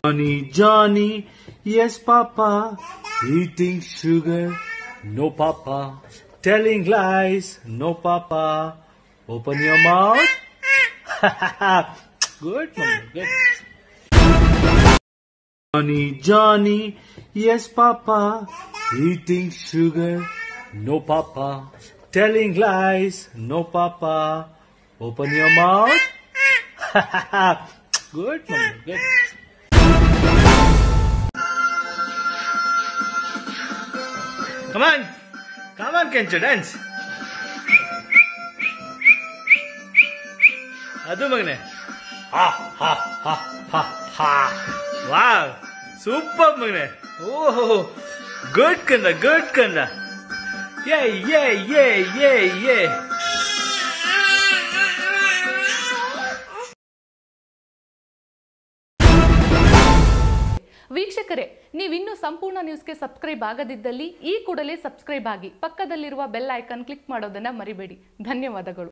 Johnny, Johnny, yes, Papa. Eating sugar, no, Papa. Telling lies, no, Papa. Open your mouth. good, good. Johnny, Johnny, yes, Papa. Eating sugar, no, Papa. Telling lies, no, Papa. Open your mouth. good, Mummy, good. Come on. Come on, Kencho, dance. ಅದು ಮಗನೆ. ಹಾ ಹಾ ಹಾ ಹಾ super ಮಗನೆ. ಓಹೋ. Good ಕಂದ good ಕಂದ. ಯೇ ಯೇ ಯೇ ಯೇ ಯೇ. ವೀಕ್ಷಕರೇ, ನೀವಿನ್ನೂ ಸಂಪೂರ್ಣ ನ್ಯೂಸ್ಗೆ ಸಬ್ಸ್ಕ್ರೈಬ್ ಆಗದಿದ್ದಲ್ಲಿ ಈ ಕೂಡಲೇ ಸಬ್ಸ್ಕ್ರೈಬ್ ಆಗಿ ಪಕ್ಕದಲ್ಲಿರುವ ಬೆಲ್ ಐಕಾನ್ ಕ್ಲಿಕ್ ಮಾಡೋದನ್ನ ಮರಿಬೇಡಿ. ಧನ್ಯವಾದಗಳು.